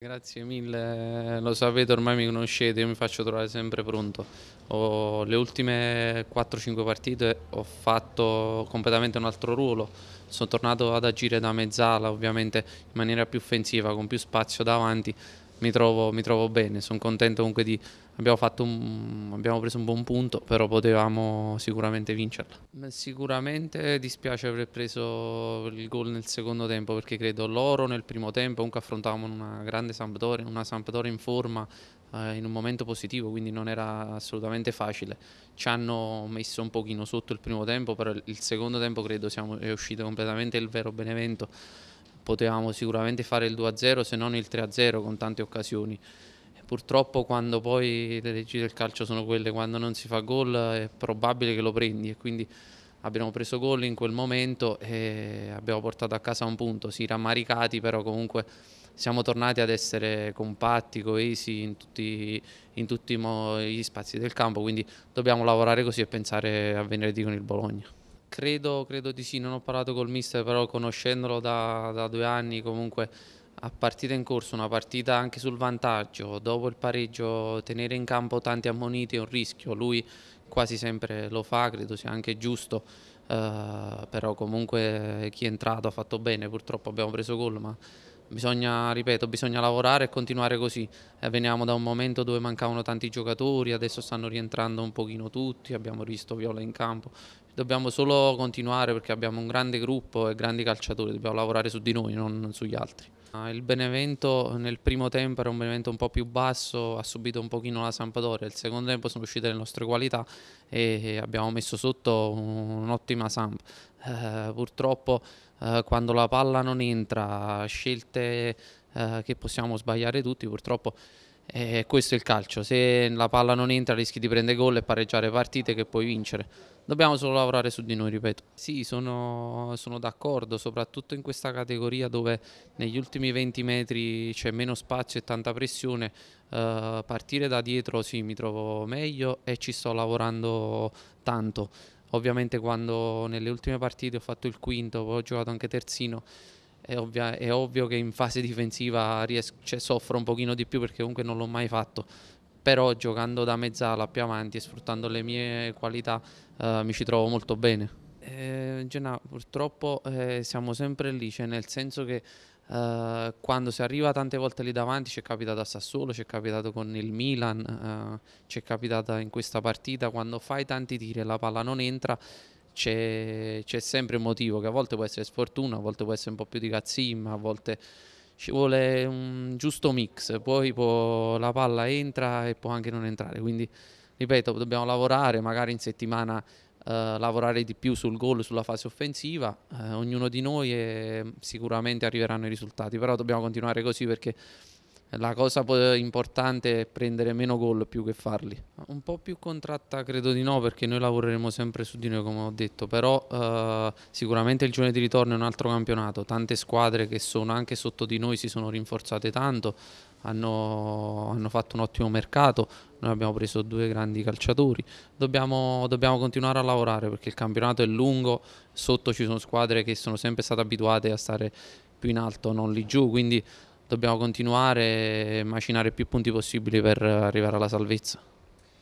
Grazie mille, lo sapete ormai mi conoscete, io mi faccio trovare sempre pronto. Ho, le ultime 4-5 partite ho fatto completamente un altro ruolo, sono tornato ad agire da mezzala ovviamente in maniera più offensiva, con più spazio davanti, mi trovo, mi trovo bene, sono contento comunque di... Abbiamo, un, abbiamo, preso un buon punto, però potevamo sicuramente vincerla. Sicuramente dispiace aver preso il gol nel secondo tempo perché credo loro nel primo tempo comunque affrontavamo una grande Sampdoria, una Sampdoria in forma, eh, in un momento positivo, quindi non era assolutamente facile. Ci hanno messo un pochino sotto il primo tempo, però il secondo tempo credo siamo, è uscito completamente il vero Benevento potevamo sicuramente fare il 2-0 se non il 3-0 con tante occasioni. Purtroppo quando poi le leggi del calcio sono quelle, quando non si fa gol è probabile che lo prendi e quindi abbiamo preso gol in quel momento e abbiamo portato a casa un punto, sì rammaricati però comunque siamo tornati ad essere compatti, coesi in tutti, in tutti gli spazi del campo, quindi dobbiamo lavorare così e pensare a venerdì con il Bologna. Credo, credo di sì, non ho parlato col mister, però conoscendolo da, da due anni comunque a partita in corso, una partita anche sul vantaggio, dopo il pareggio tenere in campo tanti ammoniti è un rischio, lui quasi sempre lo fa, credo sia anche giusto, eh, però comunque chi è entrato ha fatto bene, purtroppo abbiamo preso gol, ma bisogna, ripeto, bisogna lavorare e continuare così. Eh, veniamo da un momento dove mancavano tanti giocatori, adesso stanno rientrando un pochino tutti, abbiamo visto Viola in campo, dobbiamo solo continuare perché abbiamo un grande gruppo e grandi calciatori, dobbiamo lavorare su di noi, non sugli altri. Ah, il Benevento nel primo tempo era un Benevento un po' più basso, ha subito un pochino la Sampdoria, il secondo tempo sono uscite le nostre qualità e abbiamo messo sotto un'ottima Samp. Eh, purtroppo eh, quando la palla non entra, scelte eh, che possiamo sbagliare tutti, purtroppo eh, questo è il calcio, se la palla non entra rischi di prendere gol e pareggiare partite che puoi vincere. Dobbiamo solo lavorare su di noi, ripeto. Sì, sono, sono d'accordo, soprattutto in questa categoria dove negli ultimi 20 metri c'è meno spazio e tanta pressione. Uh, partire da dietro sì, mi trovo meglio e ci sto lavorando tanto. Ovviamente quando nelle ultime partite ho fatto il quinto, poi ho giocato anche terzino, è, ovvia, è ovvio che in fase difensiva riesco, cioè, soffro un pochino di più perché comunque non l'ho mai fatto però giocando da mezzala più avanti e sfruttando le mie qualità eh, mi ci trovo molto bene. Eh, Genà, purtroppo eh, siamo sempre lì, cioè nel senso che Uh, quando si arriva tante volte lì davanti ci è capitato a Sassuolo, ci è capitato con il Milan, uh, ci è capitata in questa partita, quando fai tanti tiri e la palla non entra c'è, sempre un motivo che a volte può essere sfortuna, a volte può essere un po' più di cazzimma, a volte ci vuole un giusto mix, poi può, la palla entra e può anche non entrare, quindi ripeto, dobbiamo lavorare, magari in settimana eh, lavorare di più sul gol, sulla fase offensiva, eh, ognuno di noi e sicuramente arriveranno i risultati, però dobbiamo continuare così perché la cosa importante è prendere meno gol più che farli. Un po' più contratta credo di no perché noi lavoreremo sempre su di noi come ho detto, però eh, sicuramente il giorno di ritorno è un altro campionato, tante squadre che sono anche sotto di noi si sono rinforzate tanto, hanno, hanno fatto un ottimo mercato, noi abbiamo preso due grandi calciatori, dobbiamo, dobbiamo continuare a lavorare perché il campionato è lungo, sotto ci sono squadre che sono sempre state abituate a stare più in alto, non lì giù, quindi dobbiamo continuare e macinare più punti possibili per arrivare alla salvezza.